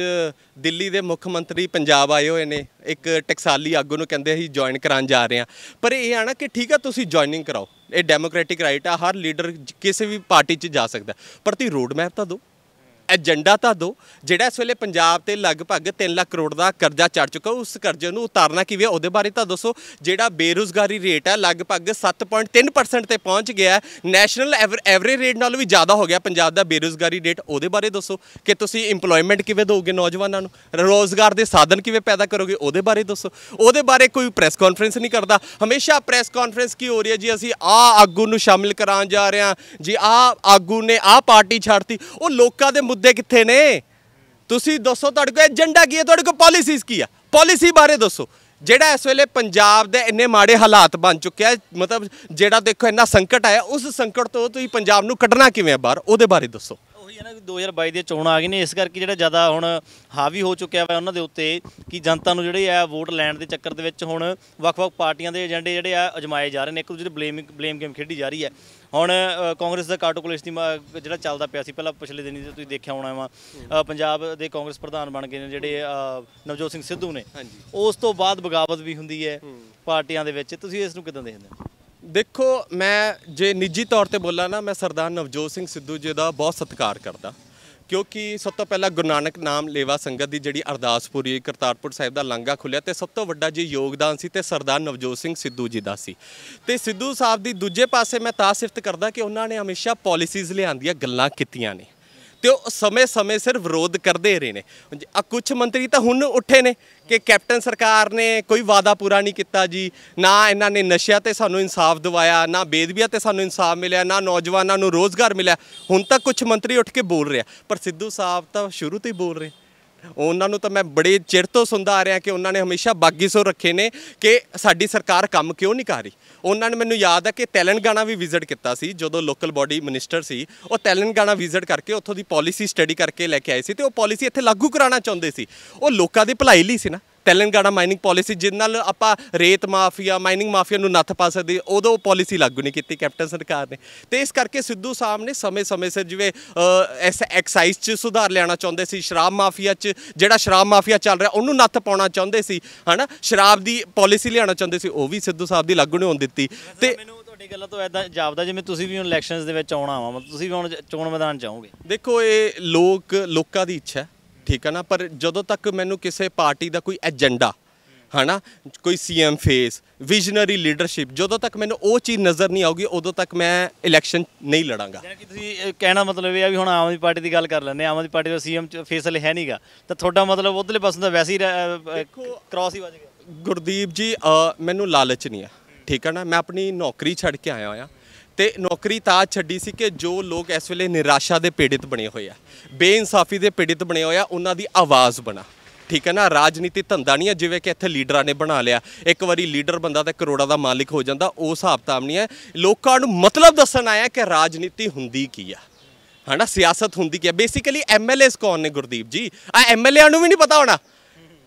ਦਿੱਲੀ ਦੇ ਮੁੱਖ ਮੰਤਰੀ ਪੰਜਾਬ ਆਏ ਹੋਏ ਨੇ, ਇੱਕ ਟਕਸਾਲੀ ਆਗੂ ਨੂੰ ਕਹਿੰਦੇ ਅਸੀਂ ਜੁਆਇਨ ਕਰਾਉਣ ਜਾ ਰਹੇ ਹਾਂ। ਪਰ ਇਹ ਆ ਨਾ ਕਿ ਠੀਕ ਆ, ਤੁਸੀਂ ਜੁਆਇਨਿੰਗ ਕਰਾਓ। ਇਹ ਡੈਮੋਕ੍ਰੈਟਿਕ ਰਾਈਟ ਆ, ਹਰ ਲੀਡਰ ਕਿਸੇ ਵੀ ਪਾਰਟੀ 'ਚ ਜਾ ਸਕਦਾ। ਪਰ ਤੁਸੀਂ ਰੋਡ ਮੈਪ ਤਾਂ ਦਿਓ। ਏਜੰਡਾ ਤਾਂ ਦੋ, ਜਿਹੜਾ ਇਸ ਵੇਲੇ ਪੰਜਾਬ ਤੇ ਲਗਭਗ 3 ਲੱਖ ਕਰੋੜ ਦਾ ਕਰਜ਼ਾ ਚੜ ਚੁੱਕਾ, ਉਸ ਕਰਜ਼ੇ ਨੂੰ ਉਤਾਰਨਾ ਕਿਵੇਂ ਉਹਦੇ ਬਾਰੇ ਤਾਂ ਦੱਸੋ, ਜਿਹੜਾ ਬੇਰੁਜ਼ਗਾਰੀ ਰੇਟ ਹੈ, ਲਗਭਗ 7.3% ਤੇ ਪਹੁੰਚ ਗਿਆ ਹੈ। ਨੈਸ਼ਨਲ ਐਵਰੇਜ ਰੇਟ ਨਾਲੋਂ ਵੀ ਜ਼ਿਆਦਾ ਹੋ ਗਿਆ ਪੰਜਾਬ ਦਾ ਬੇਰੁਜ਼ਗਾਰੀ ਰੇਟ, ਉਹਦੇ ਬਾਰੇ ਦੱਸੋ ਕਿ ਤੁਸੀਂ EMPLOYMENT ਕਿਵੇਂ ਦੋਗੇ ਨੌਜਵਾਨਾਂ ਨੂੰ? ਰੋਜ਼ਗਾਰ ਦੇ ਸਾਧਨ ਕਿਵੇਂ ਪੈਦਾ ਕਰੋਗੇ? ਉਹਦੇ ਬਾਰੇ ਦੱਸੋ। ਉਹਦੇ ਬਾਰੇ ਕੋਈ ਪ੍ਰੈਸ ਕਾਨਫਰੰਸ ਨਹੀਂ ਕਰਦਾ। ਹਮੇਸ਼ਾ ਪ੍ਰੈਸ ਕਾਨਫਰੰਸ ਕੀ ਹੋ ਰਹੀ ਹੈ ਜੀ? ਅਸੀਂ ਆ ਆਗੂ ਨੂੰ ਸ਼ਾਮਿਲ ਕਰਾਉਣ ਜਾ ਰਹੇ ਹਾਂ। ਜੀ ਆ ਆਗੂ ਨੇ ਆ ਪਾਰਟੀ ਛੱਡਤੀ। ਉਹ ਲੋਕਾਂ ਦੇ ਮੁੱਦੇ ਕਿੱਥੇ ਨੇ? ਤੁਸੀਂ ਦੱਸੋ ਤੁਹਾਡੇ ਕੋਲ ਏਜੰਡਾ ਕੀ ਹੈ? ਤੁਹਾਡੇ ਕੋਲ ਪਾਲਿਸੀਜ਼ ਕੀ ਆ? ਪਾਲਿਸੀ ਬਾਰੇ ਦੱਸੋ। ਜਿਹੜਾ ਇਸ ਵੇਲੇ ਪੰਜਾਬ ਦੇ ਇੰਨੇ ਮਾੜੇ ਹਾਲਾਤ ਬਣ ਚੁੱਕਿਆ ਮਤਲਬ ਜਿਹੜਾ ਦੇਖੋ ਇੰਨਾ ਸੰਕਟ ਆਇਆ, ਉਸ ਸੰਕਟ ਤੋਂ ਤੁਸੀਂ ਪੰਜਾਬ ਨੂੰ ਕੱਢਣਾ ਕਿਵੇਂ ਆ ਬਾਹਰ? ਉਹਦੇ ਬਾਰੇ ਦੱਸੋ। ਹੈ ਨਾ ਕਿ 2022 ਦੀਆਂ ਚੋਣਾਂ ਆ ਗਈਆਂ ਨੇ ਇਸ ਕਰਕੇ ਜਿਹੜਾ ਜ਼ਿਆਦਾ ਹੁਣ ਹਾਵੀ ਹੋ ਚੁੱਕਿਆ ਵਾ ਉਹਨਾਂ ਦੇ ਉੱਤੇ ਕਿ ਜਨਤਾ ਨੂੰ ਜਿਹੜੇ ਆ ਵੋਟ ਲੈਣ ਦੇ ਚੱਕਰ ਦੇ ਵਿੱਚ ਹੁਣ ਵੱਖ-ਵੱਖ ਪਾਰਟੀਆਂ ਦੇ ਏਜੰਡੇ ਜਿਹੜੇ ਆ ਅਜਮਾਏ ਜਾ ਰਹੇ ਨੇ ਇੱਕ ਦੂਜੇ ਬਲੇਮ ਬਲੇਮ ਗੇਮ ਖੇਡੀ ਜਾ ਰਹੀ ਹੈ। ਹੁਣ ਕਾਂਗਰਸ ਦਾ ਕਾਰਟੋਕੁਲੇਸ ਦੀ ਮ- ਜਿਹੜਾ ਚੱਲਦਾ ਪਿਆ ਸੀ ਪਹਿਲਾਂ ਪਿਛਲੇ ਦਿਨੀ ਤੁਸੀਂ ਦੇਖਿਆ ਹੋਣਾ ਵਾ ਪੰਜਾਬ ਦੇ ਕਾਂਗਰਸ ਪ੍ਰਧਾਨ ਬਣ ਗਏ ਨੇ ਜਿਹੜੇ ਨਵਜੋਤ ਸਿੰਘ ਸਿੱਧੂ ਨੇ। ਹਾਂਜੀ। ਉਸ ਤੋਂ ਬਾਅਦ ਬਗਾਵਤ ਵੀ ਹੁੰਦੀ ਹੈ। ਪਾਰਟੀਆਂ ਦੇ ਵਿੱਚ। ਤੁਸੀਂ ਇਸ ਨੂੰ ਕਿਦਾਂ ਦੇਖਦੇ ਹੋ? ਦੇਖੋ, ਮੈਂ ਜੇ ਨਿੱਜੀ ਤੌਰ ਤੇ ਬੋਲਾਂ ਨਾ, ਮੈਂ ਸਰਦਾਰ ਨਵਜੋਤ ਸਿੰਘ ਸਿੱਧੂ ਜੀ ਦਾ ਬਹੁਤ ਸਤਿਕਾਰ ਕਰਦਾ। ਕਿਉਂਕਿ ਸਭ ਤੋਂ ਪਹਿਲਾਂ ਗੁਰੂ ਨਾਨਕ ਨਾਮ ਲੇਵਾ ਸੰਗਤ ਦੀ ਜਿਹੜੀ ਅਰਦਾਸਪੁਰੀ, ਕਰਤਾਰਪੁਰ ਸਾਹਿਬ ਦਾ ਲਾਂਘਾ ਖੁੱਲਿਆ ਤੇ ਸਭ ਤੋਂ ਵੱਡਾ ਜੀ ਯੋਗਦਾਨ ਸੀ ਤੇ ਸਰਦਾਰ ਨਵਜੋਤ ਸਿੰਘ ਸਿੱਧੂ ਜੀ ਦਾ ਸੀ। ਤੇ ਸਿੱਧੂ ਸਾਹਿਬ ਦੀ ਦੂਜੇ ਪਾਸੇ ਮੈਂ ਤਾਂ ਸਿਫਤ ਕਰਦਾ ਕਿ ਉਹਨਾਂ ਨੇ ਹਮੇਸ਼ਾ ਪਾਲਿਸੀਜ਼ ਲਿਆਂਦੀਆਂ ਗੱਲਾਂ ਕੀਤੀਆਂ ਨੇ। ਤੇ ਉਹ ਸਮੇਂ-ਸਮੇਂ ਸਿਰ ਵਿਰੋਧ ਕਰਦੇ ਰਹੇ ਨੇ। ਆ ਕੁਝ ਮੰਤਰੀ ਤਾਂ ਹੁਣ ਉੱਠੇ ਨੇ ਕਿ ਕੈਪਟਨ ਸਰਕਾਰ ਨੇ ਕੋਈ ਵਾਅਦਾ ਪੂਰਾ ਨਹੀਂ ਕੀਤਾ ਜੀ, ਨਾ ਇਹਨਾਂ ਨੇ ਨਸ਼ਿਆਂ ਤੇ ਸਾਨੂੰ ਇਨਸਾਫ ਦਿਵਾਇਆ, ਨਾ ਬੇਦਬੀਆਂ ਤੇ ਸਾਨੂੰ ਇਨਸਾਫ ਮਿਲਿਆ, ਨਾ ਨੌਜਵਾਨਾਂ ਨੂੰ ਰੋਜ਼ਗਾਰ ਮਿਲਿਆ। ਹੁਣ ਤਾਂ ਕੁਝ ਮੰਤਰੀ ਉੱਠ ਕੇ ਬੋਲ ਰਿਹਾ, ਪਰ ਸਿੱਧੂ ਸਾਹਿਬ ਤਾਂ ਸ਼ੁਰੂ ਤੋਂ ਹੀ ਬੋਲ ਰਹੇ। ਉਹਨਾਂ ਨੂੰ ਤਾਂ ਮੈਂ ਬੜੇ ਚਿਰ ਤੋਂ ਸੁਣਦਾ ਆ ਰਿਹਾ ਕਿ ਉਹਨਾਂ ਨੇ ਹਮੇਸ਼ਾ ਬਾਗੀ ਸੋ ਰੱਖੇ ਨੇ ਕਿ ਸਾਡੀ ਸਰਕਾਰ ਕੰਮ ਕਿਉਂ ਨਹੀਂ ਕਰ ਰਹੀ। ਉਹਨਾਂ ਨੇ ਮੈਨੂੰ ਯਾਦ ਹੈ ਕਿ ਤੇਲੰਗਾਨਾ ਵੀ ਵਿਜ਼ਿਟ ਕੀਤਾ ਸੀ, ਜਦੋਂ ਲੋਕਲ ਬਾਡੀ ਮਿਨਿਸਟਰ ਸੀ, ਉਹ ਤੇਲੰਗਾਨਾ ਵਿਜ਼ਿਟ ਕਰਕੇ ਉੱਥੋਂ ਦੀ ਪਾਲਿਸੀ ਸਟੱਡੀ ਕਰਕੇ ਲੈ ਕੇ ਆਏ ਸੀ ਤੇ ਉਹ ਪਾਲਿਸੀ ਇੱਥੇ ਲਾਗੂ ਕਰਾਉਣਾ ਚਾਹੁੰਦੇ ਸੀ। ਉਹ ਲੋਕਾਂ ਦੀ ਭਲਾਈ ਲਈ ਸੀ ਨਾ। ਤੇਲੰਗਾਨਾ ਮਾਈਨਿੰਗ ਪਾਲਿਸੀ ਜਿਸ ਨਾਲ ਆਪਾਂ ਰੇਤ ਮਾਫੀਆ ਮਾਈਨਿੰਗ ਮਾਫੀਆ ਨੂੰ ਨੱਥ ਪਾ ਸਕਦੇ ਉਦੋਂ ਪਾਲਿਸੀ ਲਾਗੂ ਨਹੀਂ ਕੀਤੀ ਕੈਪਟਨ ਸਰਕਾਰ ਨੇ। ਤੇ ਇਸ ਕਰਕੇ ਸਿੱਧੂ ਸਾਹਿਬ ਨੇ ਸਮੇਂ-ਸਮੇਂ ਸਿਰ ਜਿਵੇਂ ਐਸ ਐਕਸਾਈਜ਼ 'ਚ ਸੁਧਾਰ ਲਿਆਉਣਾ ਚਾਹੁੰਦੇ ਸੀ ਸ਼ਰਾਬ ਮਾਫੀਆ 'ਚ ਜਿਹੜਾ ਸ਼ਰਾਬ ਮਾਫੀਆ ਚੱਲ ਰਿਹਾ ਉਹਨੂੰ ਨੱਥ ਪਾਉਣਾ ਚਾਹੁੰਦੇ ਸੀ ਹਨਾ? ਸ਼ਰਾਬ ਦੀ ਪਾਲਿਸੀ ਲਿਆਉਣਾ ਚਾਹੁੰਦੇ ਸੀ ਉਹ ਵੀ ਸਿੱਧੂ ਸਾਹਿਬ ਦੀ ਲਾਗੂ ਨਹੀਂ ਹੋਣ ਦਿੱਤੀ। ਤੇ ਮੈਨੂੰ ਤੁਹਾਡੀ ਗੱਲਾਂ ਤੋਂ ਐਦਾਂ ਜਾਪਦਾ ਜਿਵੇਂ ਤੁਸੀਂ ਵੀ ਹੁਣ ਇਲੈਕਸ਼ਨਸ ਦੇ ਵਿੱਚ ਆਉਣਾ ਵਾ ਮਤਲਬ ਤੁਸੀਂ ਵੀ ਹੁਣ ਚੋਣ ਮੈਦਾਨ ਚ ਆਓਗੇ ਦੇਖੋ ਇਹ ਲੋਕ ਲੋਕਾਂ ਦੀ ਇੱਛਾ ਹੈ। ਠੀਕ ਹੈ ਨਾ ਪਰ ਜਦੋਂ ਤੱਕ ਮੈਨੂੰ ਕਿਸੇ ਪਾਰਟੀ ਦਾ ਕੋਈ ਏਜੰਡਾ ਹਨਾ ਕੋਈ ਸੀਐਮ ਫੇਸ ਵਿਜ਼ਨਰੀ ਲੀਡਰਸ਼ਿਪ ਜਦੋਂ ਤੱਕ ਮੈਨੂੰ ਉਹ ਚੀਜ਼ ਨਜ਼ਰ ਨਹੀਂ ਆਊਗੀ ਉਦੋਂ ਤੱਕ ਮੈਂ ਇਲੈਕਸ਼ਨ ਨਹੀਂ ਲੜਾਂਗਾ। ਜਾਣੀ ਕਿ ਤੁਸੀਂ ਇਹ ਕਹਿਣਾ ਮਤਲਬ ਇਹ ਆ ਵੀ ਹੁਣ ਆਮ ਆਦਮੀ ਪਾਰਟੀ ਦੀ ਗੱਲ ਕਰ ਲੈਂਦੇ ਹਾਂ ਆਮ ਆਦਮੀ ਪਾਰਟੀ ਦਾ ਸੀਐਮ ਫੇਸ ਹਲੇ ਹੈ ਨਹੀਂਗਾ ਤਾਂ ਤੁਹਾਡਾ ਮਤਲਬ ਉਧਰਲੇ ਪਾਸੋਂ ਤਾਂ ਵੈਸੇ ਹੀ ਕ੍ਰਾਸ ਹੀ ਵੱਜ ਗਿਆ। ਗੁਰਦੀਪ ਜੀ ਅ, ਮੈਨੂੰ ਲਾਲਚ ਨਹੀਂ ਆ ਠੀਕ ਹੈ ਨਾ ਮੈਂ ਆਪਣੀ ਨੌਕਰੀ ਛੱਡ ਕੇ ਆਇਆ ਹੋਇਆ। ਤੇ ਨੌਕਰੀ ਤਾਂ ਛੱਡੀ ਸੀ ਕਿ ਜੋ ਲੋਕ ਇਸ ਵੇਲੇ ਨਿਰਾਸ਼ਾ ਦੇ ਪੀੜਿਤ ਬਣੇ ਹੋਏ ਆ, ਬੇਇਨਸਾਫੀ ਦੇ ਪੀੜਿਤ ਬਣੇ ਹੋਏ ਆ, ਉਹਨਾਂ ਦੀ ਆਵਾਜ਼ ਬਣਾ। ਠੀਕ ਹੈ ਨਾ, ਰਾਜਨੀਤੀ ਧੰਦਾ ਨਹੀਂ ਹੈ ਜਿਵੇਂ ਕਿ ਇੱਥੇ ਲੀਡਰਾਂ ਨੇ ਬਣਾ ਲਿਆ। ਇੱਕ ਵਾਰੀ ਲੀਡਰ ਬੰਦਾ ਤਾਂ ਕਰੋੜਾਂ ਦਾ ਮਾਲਿਕ ਹੋ ਜਾਂਦਾ, ਉਹ ਹਿਸਾਬ ਤਾਮ ਨਹੀਂ ਹੈ। ਲੋਕਾਂ ਨੂੰ ਮਤਲਬ ਦੱਸਣ ਆਇਆ ਕਿ ਰਾਜਨੀਤੀ ਹੁੰਦੀ ਕੀ ਆ। ਹਨਾ, ਸਿਆਸਤ ਹੁੰਦੀ ਕੀ ਹੈ ਬੇਸਿਕਲੀ ਐਮਐਲਏਸ ਕੌਣ ਨੇ, ਗੁਰਦੀਪ ਜੀ? ਆ ਐਮਐਲਏਆਂ ਨੂੰ ਵੀ ਨਹੀਂ ਪਤਾ ਹੋਣਾ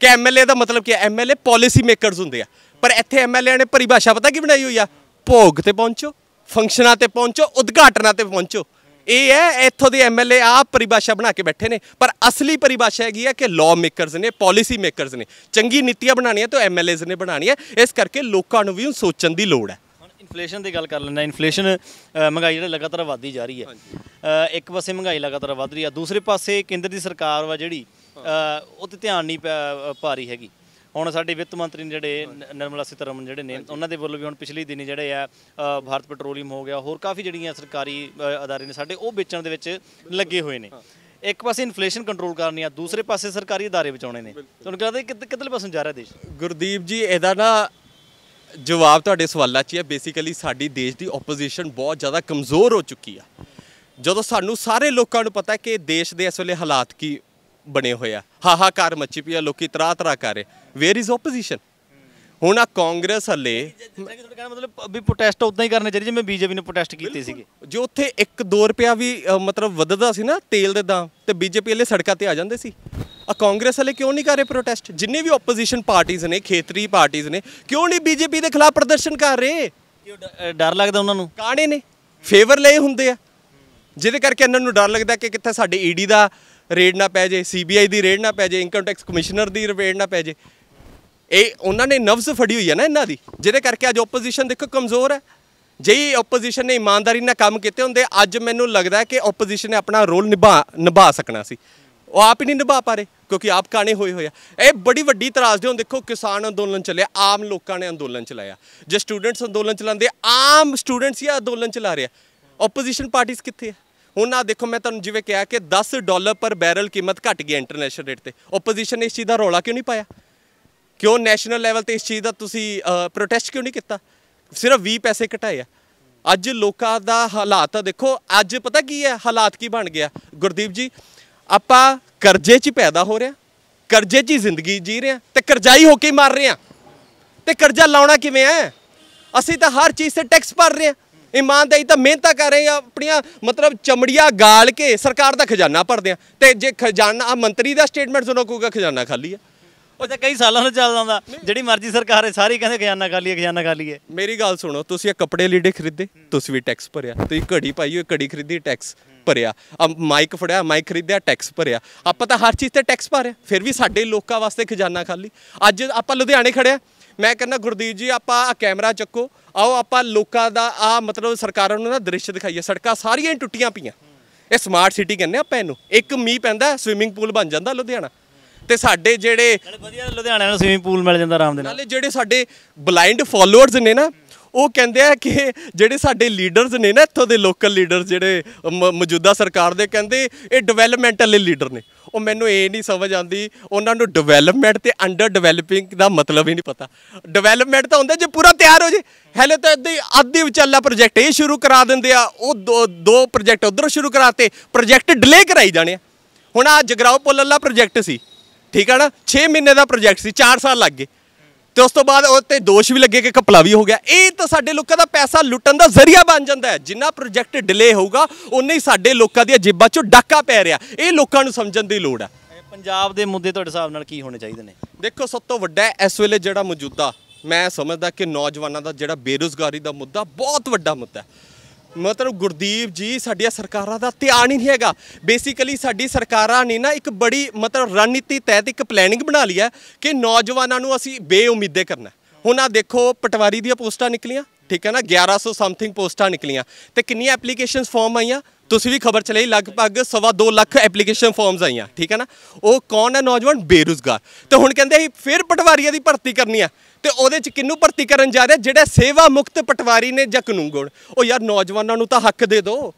ਕਿ ਐਮਐਲਏ ਦਾ ਮਤਲਬ ਕੀ ਹੈ ਐਮਐਲਏ ਪਾਲਿਸੀ ਮੇਕਰਸ ਹੁੰਦੇ ਆ। ਪਰ ਇੱਥੇ ਐਮਐਲਏ ਨੇ ਪਰਿਭਾਸ਼ਾ ਪਤਾ ਕੀ ਬਣਾਈ ਹੋਈ ਆ? ਭੋਗ ਤੇ ਪਹੁੰਚੋ। ਫੰਕਸ਼ਨਾਂ ਤੇ ਪਹੁੰਚੋ ਉਦਘਾਟਨਾਂ ਤੇ ਪਹੁੰਚੋ। ਇਹ ਹੈ ਇੱਥੋਂ ਦੇ ਐਮਐਲਏ ਆ ਪਰਿਭਾਸ਼ਾ ਬਣਾ ਕੇ ਬੈਠੇ ਨੇ। ਪਰ ਅਸਲੀ ਪਰਿਭਾਸ਼ਾ ਹੈਗੀ ਹੈ ਕਿ ਲਾਅ ਮੇਕਰਸ ਨੇ ਪਾਲਿਸੀ ਮੇਕਰਸ ਨੇ। ਚੰਗੀ ਨੀਤੀਆਂ ਬਣਾਉਣੀਆਂ ਤਾਂ ਐਮਐਲਏਜ਼ ਨੇ ਬਣਾਉਣੀਆਂ। ਇਸ ਕਰਕੇ ਲੋਕਾਂ ਨੂੰ ਵੀ ਹੁਣ ਸੋਚਣ ਦੀ ਲੋੜ ਹੈ। ਹੁਣ ਇਨਫਲੇਸ਼ਨ ਦੀ ਗੱਲ ਕਰ ਲੈਂਦੇ ਇਨਫਲੇਸ਼ਨ ਮਹਿੰਗਾਈ ਜਿਹੜਾ ਲਗਾਤਾਰ ਵੱਧਦੀ ਜਾ ਰਹੀ ਹੈ। ਇੱਕ ਪਾਸੇ ਮਹਿੰਗਾਈ ਲਗਾਤਾਰ ਵੱਧ ਰਹੀ ਹੈ। ਦੂਸਰੇ ਪਾਸੇ ਕੇਂਦਰ ਦੀ ਸਰਕਾਰ ਵਾ ਜਿਹੜੀ ਉਹ ਤੇ ਧਿਆਨ ਨਹੀਂ ਪਾ ਰਹੀ ਹੈਗੀ। ਹੁਣ ਸਾਡੇ ਵਿੱਤ ਮੰਤਰੀ ਨੇ ਜਿਹੜੇ ਨਿਰਮਲਾ ਸੀਤਾਰਮਨ ਜਿਹੜੇ ਨੇ ਉਹਨਾਂ ਦੇ ਵੱਲੋਂ ਵੀ ਹੁਣ ਪਿਛਲੇ ਦਿਨੀ ਜਿਹੜੇ ਆ ਭਾਰਤ ਪੈਟਰੋਲੀਅਮ ਹੋ ਗਿਆ ਹੋਰ ਕਾਫੀ ਜਿਹੜੀਆਂ ਸਰਕਾਰੀ ਅਦਾਰੇ ਨੇ ਸਾਡੇ ਉਹ ਵੇਚਣ ਦੇ ਵਿੱਚ ਲੱਗੇ ਹੋਏ ਨੇ। ਇੱਕ ਪਾਸੇ ਇਨਫਲੇਸ਼ਨ ਕੰਟਰੋਲ ਕਰਨੀ ਆ ਦੂਸਰੇ ਪਾਸੇ ਸਰਕਾਰੀ ਅਦਾਰੇ ਬਚਾਉਣੇ ਨੇ। ਤੁਹਾਨੂੰ ਲੱਗਦਾ ਕਿ ਕਿੱਧਰਲੇ ਪਾਸੋਂ ਜਾ ਰਿਹਾ ਦੇਸ਼? ਗੁਰਦੀਪ ਜੀ ਇਹਦਾ ਨਾ ਜਵਾਬ ਤੁਹਾਡੇ ਸਵਾਲਾਂ 'ਚ ਹੀ ਹੈ ਬੇਸਿਕਲੀ ਸਾਡੀ ਦੇਸ਼ ਦੀ ਆਪੋਜੀਸ਼ਨ ਬਹੁਤ ਜ਼ਿਆਦਾ ਕਮਜ਼ੋਰ ਹੋ ਚੁੱਕੀ ਆ। ਜਦੋਂ ਸਾਨੂੰ ਸਾਰੇ ਲੋਕਾਂ ਨੂੰ ਪਤਾ ਹੈ ਕਿ ਦੇਸ਼ ਦੇ ਇਸ ਵੇਲੇ ਹਾਲਾਤ ਕੀ ਬਣੇ ਹੋਏ ਆ। ਹਾਹਾਕਾਰ ਮੱਚੀ ਪਈ ਆ ਲੋਕੀ ਤਰਾ ਤਰਾ ਕਰ ਰਹੇ। ਵੇਅਰ ਇਜ਼ ਆਪੋਜੀਸ਼ਨ ਹੁਣ ਆ ਕਾਂਗਰਸ ਹੱਲੇ ਮਤਲਬ ਵੀ ਪ੍ਰੋਟੈਸਟ ਉਦਾਂ ਹੀ ਕਰਨੇ ਚਾਹੀਦੇ ਜਿਵੇਂ ਬੀਜੇਪੀ ਨੇ ਪ੍ਰੋਟੈਸਟ ਕੀਤੇ ਸੀਗੇ। ਜੋ ਉੱਥੇ 1-2 ਰੁਪਿਆ ਵੀ ਮਤਲਬ ਵੱਧਦਾ ਸੀ ਨਾ ਤੇਲ ਦੇ ਦਾਮ ਤੇ ਬੀਜੇਪੀ ਵਾਲੇ ਸੜਕਾਂ ਤੇ ਆ ਜਾਂਦੇ ਸੀ। ਆ ਕਾਂਗਰਸ ਵਾਲੇ ਕਿਉਂ ਨਹੀਂ ਕਰ ਰਹੇ ਪ੍ਰੋਟੈਸਟ ਜਿੰਨੇ ਵੀ ਆਪੋਜੀਸ਼ਨ ਪਾਰਟੀਆਂ ਨੇ ਖੇਤਰੀ ਪਾਰਟੀਆਂ ਨੇ ਕਿਉਂ ਨਹੀਂ ਬੀਜੇਪੀ ਦੇ ਖਿਲਾਫ ਪ੍ਰਦਰਸ਼ਨ ਕਰ ਰਹੇ? ਡਰ ਲੱਗਦਾ ਉਹਨਾਂ ਨੂੰ? ਕਾਣੇ ਨੇ? ਫੇਵਰ ਲਏ ਹੁੰਦੇ ਆ। ਜਿਹਦੇ ਕਰਕੇ ਇਹਨਾਂ ਨੂੰ ਡਰ ਲੱਗਦਾ ਕਿ ਕਿੱਥੇ ਸਾਡੇ ਈਡੀ ਦਾ ਰੇਡ ਨਾ ਪੈ ਜੇ ਸੀਬੀਆਈ ਦੀ ਰੇਡ ਨਾ ਪੈ ਜੇ ਇਨਕਮ ਟੈਕਸ ਕਮਿਸ਼ਨਰ ਦੀ ਰੇਡ ਨਾ ਪੈ ਜੇ। ਇਹ ਉਹਨਾਂ ਨੇ ਨਵਜ਼ ਫੜੀ ਹੋਈ ਹੈ ਨਾ ਇਹਨਾਂ ਦੀ, ਜਿਹਦੇ ਕਰਕੇ ਅੱਜ ਆਪੋਜੀਸ਼ਨ ਦੇਖੋ ਕਮਜ਼ੋਰ ਹੈ ਜਿਹੀ ਆਪੋਜੀਸ਼ਨ ਨੇ ਇਮਾਨਦਾਰੀ ਨਾਲ ਕੰਮ ਕੀਤੇ ਹੁੰਦੇ, ਅੱਜ ਮੈਨੂੰ ਲੱਗਦਾ ਕਿ ਆਪੋਜੀਸ਼ਨ ਨੇ ਆਪਣਾ ਰੋਲ ਨਿਭਾ ਨਿਭਾ ਸਕਣਾ ਸੀ। ਉਹ ਆਪ ਹੀ ਨਹੀਂ ਨਿਭਾ ਪਾ ਰਹੇ, ਕਿਉਂਕਿ ਆਪ ਕਾਣੇ ਹੋਏ ਹੋਏ ਆ। ਇਹ ਬੜੀ ਵੱਡੀ ਤਰਾਸ਼ ਦੇ ਹੁਣ ਦੇਖੋ ਕਿਸਾਨ ਅੰਦੋਲਨ ਚੱਲਿਆ, ਆਮ ਲੋਕਾਂ ਨੇ ਅੰਦੋਲਨ ਚਲਾਇਆ। ਜੇ ਸਟੂਡੈਂਟਸ ਅੰਦੋਲਨ ਚਲਾਉਂਦੇ, ਆਮ ਸਟੂਡੈਂਟਸ ਹੀ ਅੰਦੋਲਨ ਚਲਾ ਰਿਹਾ ਆਪੋਜੀਸ਼ਨ ਪਾਰਟੀਆਂ ਕਿੱਥੇ ਆ? ਹੁਣ ਆ ਦੇਖੋ, ਮੈਂ ਤੁਹਾਨੂੰ ਜਿਵੇਂ ਕਿਹਾ ਕਿ 10 ਡਾਲਰ ਪਰ ਬੈਰਲ ਕੀਮਤ ਘਟ ਗਈ ਇੰਟਰਨੈਸ਼ਨਲ ਰੇਟ ਤੇ। ਆਪੋਜੀਸ਼ਨ ਨੇ ਇਸ ਚੀਜ਼ ਦਾ ਰੌਲਾ ਕਿਉਂ ਨਹੀਂ ਪਾਇਆ? ਕਿਉਂ ਨੈਸ਼ਨਲ ਲੈਵਲ ਤੇ ਇਸ ਚੀਜ਼ ਦਾ ਤੁਸੀਂ ਪ੍ਰੋਟੈਸਟ ਕਿਉਂ ਨਹੀਂ ਕੀਤਾ? ਸਿਰਫ 20 ਪੈਸੇ ਘਟਾਏ ਆ। ਅੱਜ ਲੋਕਾਂ ਦਾ ਹਾਲਾਤ ਦੇਖੋ, ਅੱਜ ਪਤਾ ਕੀ ਹੈ, ਹਾਲਾਤ ਕੀ ਬਣ ਗਿਆ? ਗੁਰਦੀਪ ਜੀ, ਆਪਾਂ ਕਰਜ਼ੇ 'ਚ ਹੀ ਪੈਦਾ ਹੋ ਰਿਹਾ ਕਰਜ਼ੇ 'ਚ ਹੀ ਜ਼ਿੰਦਗੀ ਜੀ ਰਹੇ ਆ ਤੇ ਕਰਜ਼ਾਈ ਹੋ ਕੇ ਮਾਰ ਰਹੇ ਆ ਤੇ ਕਰਜ਼ਾ ਲਾਉਣਾ ਕਿਵੇਂ ਹੈ? ਅਸੀਂ ਤਾਂ ਹਰ ਚੀਜ਼ ਤੇ ਟੈਕਸ ਭਰ ਰਹੇ ਆ ਇਮਾਨਦਾਰੀ ਤਾਂ ਮਿਹਨਤਾਂ ਕਰ ਰਹੇ ਆ ਆਪਣੀਆਂ ਮਤਲਬ ਚਮੜੀਆਂ ਗਾਲ ਕੇ ਸਰਕਾਰ ਦਾ ਖਜ਼ਾਨਾ ਭਰਦੇ ਆ। ਤੇ ਜੇ ਖਜ਼ਾਨਾ ਮੰਤਰੀ ਦਾ ਸਟੇਟਮੈਂਟ ਸੁਣੋ ਕਹੂਗਾ ਖਜ਼ਾਨਾ ਖਾਲੀ ਆ। ਉਹ ਤਾਂ ਕਈ ਸਾਲਾਂ ਤੋਂ ਚੱਲਦਾ ਹੁੰਦਾ। ਜਿਹੜੀ ਮਰਜ਼ੀ ਸਰਕਾਰ ਹੈ ਸਾਰੀ ਕਹਿੰਦੇ ਖਜ਼ਾਨਾ ਖਾਲੀ ਹੈ ਖਜ਼ਾਨਾ ਖਾਲੀ ਹੈ ਮੇਰੀ ਗੱਲ ਸੁਣੋ ਤੁਸੀਂ ਇਹ ਕੱਪੜੇ ਲੀੜੇ ਖਰੀਦੇ ਤੁਸੀਂ ਵੀ ਟੈਕਸ ਭਰਿਆ। ਤੁਸੀਂ ਘੜੀ ਪਾਈ ਹੋਈ ਘੜੀ ਖਰੀਦੀ ਟੈਕਸ ਭਰਿਆ। ਆ ਮਾਈਕ ਫੜਿਆ ਮਾਈਕ ਖਰੀਦਿਆ ਟੈਕਸ ਭਰਿਆ। ਆਪਾਂ ਤਾਂ ਹਰ ਚੀਜ਼ ਤੇ ਟੈਕਸ ਭਰਿਆ ਫਿਰ ਵੀ ਸਾਡੇ ਲੋਕਾਂ ਵਾਸਤੇ ਖਜ਼ਾਨਾ ਖਾਲੀ। ਅੱਜ ਆਪਾਂ ਲੁਧਿਆਣੇ ਖੜਿਆ ਮੈਂ ਕਹਿੰਦਾ ਗੁਰਦੀਪ ਜੀ ਆਪਾਂ ਆ ਕੈਮਰਾ ਚੱਕੋ। ਆਓ ਆਪਾਂ ਲੋਕਾਂ ਦਾ ਆ ਮਤਲਬ ਸਰਕਾਰਾਂ ਨੂੰ ਨਾ ਦ੍ਰਿਸ਼ ਦਿਖਾਈਏ। ਸੜਕਾਂ ਸਾਰੀਆਂ ਹੀ ਟੁੱਟੀਆਂ ਪਈਆਂ। ਇਹ ਸਮਾਰਟ ਸਿਟੀ ਕਹਿੰਦੇ ਆਪਾਂ ਇਹਨੂੰ। ਇੱਕ ਮੀਂਹ ਪੈਂਦਾ ਸਵਿਮਿੰਗ ਪੂਲ ਬਣ ਜਾਂਦਾ ਲੁਧਿਆਣਾ। ਤੇ ਸਾਡੇ ਜਿਹੜੇ ਵਧੀਆ ਲੁਧਿਆਣਾ ਨੂੰ ਸਵੀਮਿੰਗ ਪੂਲ ਮਿਲ ਜਾਂਦਾ ਆਰਾਮ ਦੇ ਨਾਲ। ਨਾਲੇ ਜਿਹੜੇ ਸਾਡੇ ਬਲਾਈਂਡ ਫਾਲੋਅਰਸ ਨੇ ਨਾ ਉਹ ਕਹਿੰਦੇ ਆ ਕਿ ਜਿਹੜੇ ਸਾਡੇ ਲੀਡਰਸ ਨੇ ਨਾ ਇੱਥੋਂ ਦੇ ਲੋਕਲ ਲੀਡਰਸ ਜਿਹੜੇ ਮ- ਮੌਜੂਦਾ ਸਰਕਾਰ ਦੇ ਕਹਿੰਦੇ, ਇਹ ਡਿਵੈਲਪਮੈਂਟ ਵਾਲੇ ਲੀਡਰ ਨੇ। ਉਹ ਮੈਨੂੰ ਇਹ ਨਹੀਂ ਸਮਝ ਆਉਂਦੀ, ਉਹਨਾਂ ਨੂੰ ਡਿਵੈਲਪਮੈਂਟ ਤੇ ਅੰਡਰ ਡਿਵੈਲਪਿੰਗ ਦਾ ਮਤਲਬ ਹੀ ਨਹੀਂ ਪਤਾ। ਡਿਵੈਲਪਮੈਂਟ ਤਾਂ ਹੁੰਦਾ ਜੇ ਪੂਰਾ ਤਿਆਰ ਹੋ ਜੇ, ਹਲੇ ਤਾਂ ਇੱਦਾਂ ਹੀ ਅੱਧੇ ਵਿਚਾਲਾ ਪ੍ਰੋਜੈਕਟ ਇਹ ਸ਼ੁਰੂ ਕਰਾ ਦਿੰਦੇ ਆ, ਉਹ ਦੋ ਦੋ ਪ੍ਰੋਜੈਕਟ ਉਧਰੋਂ ਸ਼ੁਰੂ ਕਰਾਤੇ ਪ੍ਰੋਜੈਕਟ ਡਿਲੇ ਕਰਾਈ ਜਾਣੇ ਆ। ਹੁਣ ਆ ਜਗਰਾਓ ਪੁੱਲ ਵਾਲਾ ਪ੍ਰੋਜੈਕਟ ਸੀ, ਠੀਕ ਆ ਨਾ? 6 ਮਹੀਨੇ ਦਾ ਪ੍ਰੋਜੈਕਟ ਸੀ 4 ਸਾਲ ਲੱਗ ਗਏ। ਤੇ ਉਸ ਤੋਂ ਬਾਅਦ ਉਹ ਤੇ ਦੋਸ਼ ਵੀ ਲੱਗੇ ਕਿ ਕਪਲਾ ਵੀ ਹੋ ਗਿਆ। ਇਹ ਤਾਂ ਸਾਡੇ ਲੋਕਾਂ ਦਾ ਪੈਸਾ ਲੁੱਟਣ ਦਾ ਜ਼ਰੀਆ ਬਣ ਜਾਂਦਾ ਹੈ। ਜਿੰਨਾ ਪ੍ਰੋਜੈਕਟ ਡਿਲੇ ਹੋਊਗਾ ਉਨੇ ਹੀ ਸਾਡੇ ਲੋਕਾਂ ਦੀਆਂ ਜੇਬਾਂ 'ਚੋਂ ਡਾਕਾ ਪੈ ਰਿਹਾ। ਇਹ ਲੋਕਾਂ ਨੂੰ ਸਮਝਣ ਦੀ ਲੋੜ ਹੈ। ਪੰਜਾਬ ਦੇ ਮੁੱਦੇ ਤੁਹਾਡੇ ਹਿਸਾਬ ਨਾਲ ਕੀ ਹੋਣੇ ਚਾਹੀਦੇ ਨੇ? ਦੇਖੋ ਸਭ ਤੋਂ ਵੱਡਾ ਇਸ ਵੇਲੇ ਜਿਹੜਾ ਮੌਜੂਦਾ ਮੈਂ ਸਮਝਦਾ ਕਿ ਨੌਜਵਾਨਾਂ ਦਾ ਜਿਹੜਾ ਬੇਰੁਜ਼ਗਾਰੀ ਦਾ ਮੁੱਦਾ ਬਹੁਤ ਵੱਡਾ ਮੁੱਦਾ ਹੈ। ਮਤਲਬ ਗੁਰਦੀਪ ਜੀ, ਸਾਡੀਆਂ ਸਰਕਾਰਾਂ ਦਾ ਧਿਆਨ ਹੀ ਨਹੀਂ ਹੈਗਾ। ਬੇਸਿਕਲੀ ਸਾਡੀ ਸਰਕਾਰਾਂ ਨੇ ਨਾ ਇੱਕ ਬੜੀ ਮਤਲਬ ਰਣਨੀਤੀ ਤਹਿਤ ਇੱਕ ਪਲੈਨਿੰਗ ਬਣਾ ਲਈ ਹੈ ਕਿ ਨੌਜਵਾਨਾਂ ਨੂੰ ਅਸੀਂ ਬੇਉਮੀਦੇ ਕਰਨਾ ਹੁਣ ਆ ਦੇਖੋ, ਪਟਵਾਰੀ ਦੀਆਂ ਪੋਸਟਾਂ ਨਿਕਲੀਆਂ, ਠੀਕ ਹੈ ਨਾ? 1100 ਸਮਥਿੰਗ ਪੋਸਟਾਂ ਨਿਕਲੀਆਂ। ਤੇ ਕਿੰਨੀਆਂ ਐਪਲੀਕੇਸ਼ਨਸ ਫਾਰਮ ਆਈਆਂ? ਤੁਸੀਂ ਵੀ ਖਬਰ ਚਲਾਈ, ਲਗਭਗ ਸਵਾ ਦੋ ਲੱਖ ਐਪਲੀਕੇਸ਼ਨ ਫਾਰਮਸ ਆਈਆਂ, ਠੀਕ ਹੈ ਨਾ? ਉਹ ਕੌਣ ਹੈ ਨੌਜਵਾਨ? ਬੇਰੁਜ਼ਗਾਰ। ਤੇ ਹੁਣ ਕਹਿੰਦੇ ਅਸੀਂ ਫਿਰ ਪਟਵਾਰੀਆਂ ਦੀ ਭਰਤੀ ਕਰਨੀ ਆ ਤੇ ਉਹਦੇ ਚ ਕਿੰਨੂੰ ਭਰਤੀ ਕਰਨ ਜਾ ਰਿਹਾ? ਜਿਹੜੇ ਸੇਵਾ ਮੁਕਤ ਪਟਵਾਰੀ ਨੇ ਜਾਂ ਕਾਨੂੰਨ ਉਹ ਯਾਰ ਨੌਜਵਾਨਾਂ ਨੂੰ ਤਾਂ ਹੱਕ ਦੇ ਦਿਓ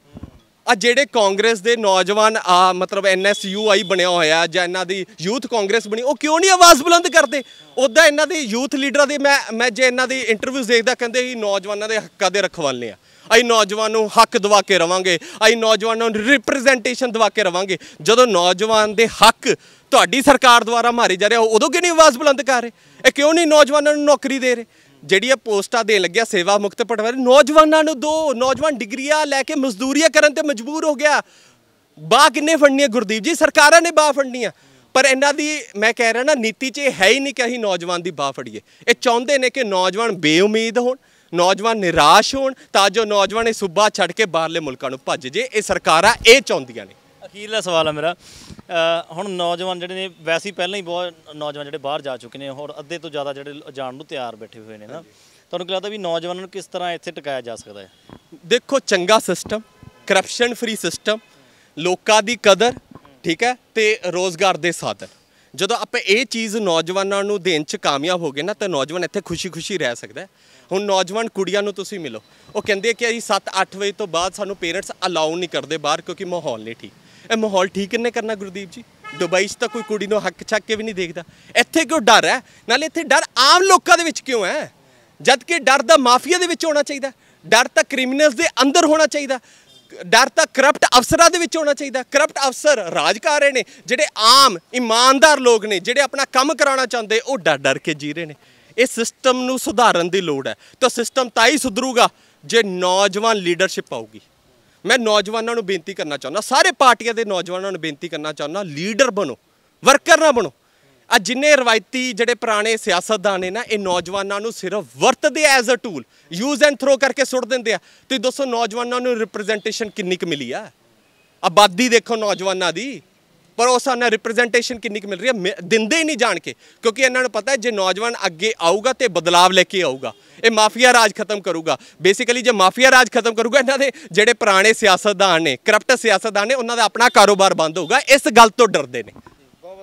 ਆ ਜਿਹੜੇ ਕਾਂਗਰਸ ਦੇ ਨੌਜਵਾਨ ਆ, ਮਤਲਬ ਐਨਐਸਯੂਆਈ ਬਣਿਆ ਹੋਇਆ ਜਾਂ ਇਹਨਾਂ ਦੀ ਯੂਥ ਕਾਂਗਰਸ ਬਣੀ, ਉਹ ਕਿਉਂ ਨਹੀਂ ਆਵਾਜ਼ ਬੁਲੰਦ ਕਰਦੇ? ਉਦਾਂ ਇਹਨਾਂ ਦੇ ਯੂਥ ਲੀਡਰਾਂ ਦੇ ਮੈਂ ਮੈਂ ਜੇ ਇਹਨਾਂ ਦੀ ਇੰਟਰਵਿਊਜ਼ ਦੇਖਦਾ, ਕਹਿੰਦੇ ਹੀ ਨੌਜਵਾਨਾਂ ਦੇ ਹੱਕਾਂ ਦੇ ਰਖਵਾਲੇ ਆ। ਅਸੀਂ ਨੌਜਵਾਨ ਨੂੰ ਹੱਕ ਦਵਾ ਕੇ ਰਵਾਂਗੇ, ਅਸੀਂ ਨੌਜਵਾਨਾਂ ਨੂੰ ਰਿਪਰੈਜ਼ੈਂਟੇਸ਼ਨ ਦਵਾ ਕੇ ਰਵਾਂਗੇ। ਜਦੋਂ ਨੌਜਵਾਨ ਦੇ ਹੱਕ ਤੁਹਾਡੀ ਸਰਕਾਰ ਦੁਆਰਾ ਮਾਰੇ ਜਾ ਰਿਹਾ ਉਦੋਂ ਕਿਉਂ ਨਹੀਂ ਆਵਾਜ਼ ਬੁਲੰਦ ਕਰ ਰਹੇ? ਇਹ ਕਿਉਂ ਨਹੀਂ ਨੌਜਵਾਨਾਂ ਨੂੰ ਨੌਕਰੀ ਦੇ ਰਹੇ? ਜਿਹੜੀਆਂ ਪੋਸਟਾਂ ਦੇਣ ਲੱਗਿਆ, ਸੇਵਾ ਮੁਕਤ ਪਟਵਾਰੀ, ਨੌਜਵਾਨਾਂ ਨੂੰ ਦੋ, ਨੌਜਵਾਨ ਡਿਗਰੀਆਂ ਲੈ ਕੇ ਮਜ਼ਦੂਰੀਆਂ ਕਰਨ ਤੇ ਮਜਬੂਰ ਹੋ ਗਿਆ। ਬਾਹ ਕਿੰਨੇ ਫੜਨੀ ਹੈ ਗੁਰਦੀਪ ਜੀ? ਸਰਕਾਰਾਂ ਨੇ ਬਾਹ ਫੜਨੀ ਆ ਪਰ ਇਹਨਾਂ ਦੀ, ਮੈਂ ਕਹਿ ਰਿਹਾ ਨਾ, ਨੀਤੀ 'ਚ ਇਹ ਹੈ ਹੀ ਨਹੀਂ ਕਿ ਅਸੀਂ ਨੌਜਵਾਨ ਦੀ ਬਾਹ ਫੜੀਏ। ਇਹ ਚਾਹੁੰਦੇ ਨੇ ਕਿ ਨੌਜਵਾਨ ਬੇਉਮੀਦ ਹੋਣ ਨੌਜਵਾਨ ਨਿਰਾਸ਼ ਹੋਣ ਤਾਂ ਜੋ ਨੌਜਵਾਨ ਇਹ ਸੂਬਾ ਛੱਡ ਕੇ ਬਾਹਰਲੇ ਮੁਲਕਾਂ ਨੂੰ ਭੱਜ ਜੇ। ਇਹ ਸਰਕਾਰਾਂ ਇਹ ਚਾਹੁੰਦੀਆਂ ਨੇ। ਅਖੀਰਲਾ ਸਵਾਲ ਹੈ ਮੇਰਾ। ਹੁਣ ਨੌਜਵਾਨ ਜਿਹੜੇ ਨੇ ਵੈਸੇ ਹੀ ਪਹਿਲਾਂ ਹੀ ਬਹੁਤ ਨੌਜਵਾਨ ਜਿਹੜੇ ਬਾਹਰ ਜਾ ਚੁੱਕੇ ਨੇ ਹੋਰ ਅੱਧੇ ਤੋਂ ਜ਼ਿਆਦਾ ਜਿਹੜੇ ਜਾਣ ਨੂੰ ਤਿਆਰ ਬੈਠੇ ਹੋਏ ਨੇ ਨਾ। ਤੁਹਾਨੂੰ ਕੀ ਲੱਗਦਾ ਵੀ ਨੌਜਵਾਨਾਂ ਨੂੰ ਕਿਸ ਤਰ੍ਹਾਂ ਇੱਥੇ ਟਿਕਾਇਆ ਜਾ ਸਕਦਾ ਹੈ? ਦੇਖੋ ਚੰਗਾ ਸਿਸਟਮ ਕਰਪਸ਼ਨ ਫ੍ਰੀ ਸਿਸਟਮ ਲੋਕਾਂ ਦੀ ਕਦਰ ਠੀਕ ਹੈ ਤੇ ਰੋਜ਼ਗਾਰ ਦੇ ਸਾਧਨ। ਜਦੋਂ ਆਪਾਂ ਇਹ ਚੀਜ਼ ਨੌਜਵਾਨਾਂ ਨੂੰ ਦੇਣ ਚ ਕਾਮਯਾਬ ਹੋ ਗਏ ਨਾ ਤਾਂ ਨੌਜਵਾਨ ਇੱਥੇ ਖੁਸ਼ੀ-ਖੁਸ਼ੀ ਰਹਿ ਸਕਦਾ। ਹੁਣ ਨੌਜਵਾਨ ਕੁੜੀਆਂ ਨੂੰ ਤੁਸੀਂ ਮਿਲੋ। ਉਹ ਕਹਿੰਦੇ ਕਿ ਅਸੀਂ 7-8 ਵਜੇ ਤੋਂ ਬਾਅਦ ਸਾਨੂੰ ਪੇਰੈਂਟਸ ਅਲਾਉ ਨਹੀਂ ਕਰਦੇ ਬਾਹਰ ਕਿਉਂਕਿ ਮਾਹੌਲ ਨਹੀਂ ਠੀਕ। ਇਹ ਮਾਹੌਲ ਠੀਕ ਕਿੰਨੇ ਕਰਨਾ ਗੁਰਦੀਪ ਜੀ? ਦੁਬਈ 'ਚ ਤਾਂ ਕੋਈ ਕੁੜੀ ਨੂੰ ਹੱਕ ਛੱਕ ਕੇ ਵੀ ਨਹੀਂ ਦੇਖਦਾ। ਇੱਥੇ ਕਿਉਂ ਡਰ ਹੈ? ਨਾਲੇ ਇੱਥੇ ਡਰ ਆਮ ਲੋਕਾਂ ਦੇ ਵਿੱਚ ਕਿਉਂ ਹੈ? ਜਦ ਕਿ ਡਰ ਦਾ ਮਾਫੀਆ ਦੇ ਵਿੱਚ ਹੋਣਾ ਚਾਹੀਦਾ। ਡਰ ਤਾਂ ਕ੍ਰਿਮੀਨਲਸ ਦੇ ਅੰਦਰ ਹੋਣਾ ਚਾਹੀਦਾ। ਡਰ ਤਾਂ ਕਰਪਟ ਅਫਸਰਾਂ ਦੇ ਵਿੱਚ ਹੋਣਾ ਚਾਹੀਦਾ। ਕਰਪਟ ਅਫਸਰ ਰਾਜ ਕਰ ਰਹੇ ਨੇ, ਜਿਹੜੇ ਆਮ ਇਮਾਨਦਾਰ ਲੋਕ ਨੇ, ਜਿਹੜੇ ਆਪਣਾ ਕੰਮ ਕਰਾਉਣਾ ਚਾਹੁੰਦੇ, ਉਹ ਡਰ ਡਰ ਕੇ ਜੀ ਰਹੇ ਨੇ। ਇਹ ਸਿਸਟਮ ਨੂੰ ਸੁਧਾਰਨ ਦੀ ਲੋੜ ਹੈ। ਤਾਂ ਸਿਸਟਮ ਤਾਂ ਹੀ ਸੁਧਰੂਗਾ ਜੇ ਨੌਜਵਾਨ ਲੀਡਰਸ਼ਿਪ ਆਊਗੀ। ਮੈਂ ਨੌਜਵਾਨਾਂ ਨੂੰ ਬੇਨਤੀ ਕਰਨਾ ਚਾਹੁੰਦਾ, ਸਾਰੇ ਪਾਰਟੀਆਂ ਦੇ ਨੌਜਵਾਨਾਂ ਨੂੰ ਬੇਨਤੀ ਕਰਨਾ ਚਾਹੁੰਦਾ ਲੀਡਰ ਬਣੋ ਵਰਕਰ ਨਾ ਬਣੋ। ਆ ਜਿੰਨੇ ਰਵਾਇਤੀ ਜਿਹੜੇ ਪੁਰਾਣੇ ਸਿਆਸਤਦਾਨ ਨੇ ਨਾ, ਇਹ ਨੌਜਵਾਨਾਂ ਨੂੰ ਸਿਰਫ ਵਰਤਦੇ as a tool use and throw ਕਰਕੇ ਸੁੱਟ ਦਿੰਦੇ ਆ। ਤੇ ਦੋਸਤੋ ਨੌਜਵਾਨਾਂ ਨੂੰ ਰਿਪਰੈਜ਼ੈਂਟੇਸ਼ਨ ਕਿੰਨੀ ਕੁ ਮਿਲੀ ਆ? ਆਬਾਦੀ ਦੇਖੋ ਨੌਜਵਾਨਾਂ ਦੀ। ਪਰ ਉਸ ਹਿਸਾਬ ਨਾਲ ਰਿਪਰੈਜ਼ੈਂਟੇਸ਼ਨ ਕਿੰਨੀ ਕੁ ਮਿਲ ਰਹੀ ਹੈ? ਮਿ- ਦਿੰਦੇ ਹੀ ਨਹੀਂ ਜਾਣ ਕੇ, ਕਿਉਂਕਿ ਇਹਨਾਂ ਨੂੰ ਪਤਾ ਹੈ, ਜੇ ਨੌਜਵਾਨ ਅੱਗੇ ਆਊਗਾ ਤੇ ਬਦਲਾਵ ਲੈ ਕੇ ਆਊਗਾ। ਇਹ ਮਾਫੀਆ ਰਾਜ ਖਤਮ ਕਰੂਗਾ। ਬੇਸਿਕਲੀ ਜੇ ਮਾਫੀਆ ਰਾਜ ਖਤਮ ਕਰੂਗਾ, ਇਹਨਾਂ ਦੇ ਜਿਹੜੇ ਪੁਰਾਣੇ ਸਿਆਸਤਦਾਨ ਨੇ ਕਰਪਟ ਸਿਆਸਤਦਾਨ ਨੇ, ਉਹਨਾਂ ਦਾ ਆਪਣਾ ਕਾਰੋਬਾਰ ਬੰਦ ਹੋਊਗਾ। ਇਸ ਗੱਲ ਤੋਂ ਡਰਦੇ ਨੇ।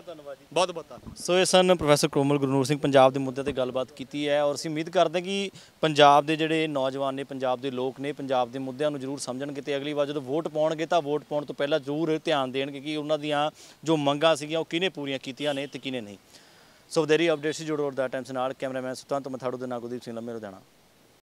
ਧੰਨਵਾਦ ਜੀ। ਬਹੁਤ ਬਹੁਤ ਧੰਨਵਾਦ। ਸੋ ਇਹ ਸਨ ਪ੍ਰੋਫੈਸਰ ਕੋਮਲ ਗੁਰਨੂਰ ਸਿੰਘ ਪੰਜਾਬ ਦੇ ਮੁੱਦੇ ਤੇ ਗੱਲਬਾਤ ਕੀਤੀ ਹੈ ਔਰ ਅਸੀਂ ਉਮੀਦ ਕਰਦੇ ਹਾਂ ਕਿ ਪੰਜਾਬ ਦੇ ਜਿਹੜੇ ਨੌਜਵਾਨ ਨੇ ਪੰਜਾਬ ਦੇ ਲੋਕ ਨੇ ਪੰਜਾਬ ਦੇ ਮੁੱਦਿਆਂ ਨੂੰ ਜ਼ਰੂਰ ਸਮਝਣਗੇ ਤੇ ਅਗਲੀ ਵਾਰ ਜਦੋਂ ਵੋਟ ਪਾਉਣਗੇ ਤਾਂ ਵੋਟ ਪਾਉਣ ਤੋਂ ਪਹਿਲਾਂ ਜ਼ਰੂਰ ਧਿਆਨ ਦੇਣਗੇ ਕਿ ਉਹਨਾਂ ਦੀਆਂ ਜੋ ਮੰਗਾਂ ਸੀਗੀਆਂ ਉਹ ਕਿਹਨੇ ਪੂਰੀਆਂ ਕੀਤੀਆਂ ਨੇ ਤੇ ਕਿਹਨੇ ਨਹੀਂ। ਸੋ ਦੇਰੀ ਅਪਡੇਟਸ ਜੁੜੋ ਦਾ ਟਾਈਮਸ ਨਾਲ। ਕੈਮਰਾਮੈਨ ਸੁਤੰਤ ਮਥਾੜੂ ਦੇ ਨਾਲ ਗੁਰਦੀਪ ਸਿੰਘ ਲੰਮੇ ਲੁਧਿਆਣਾ।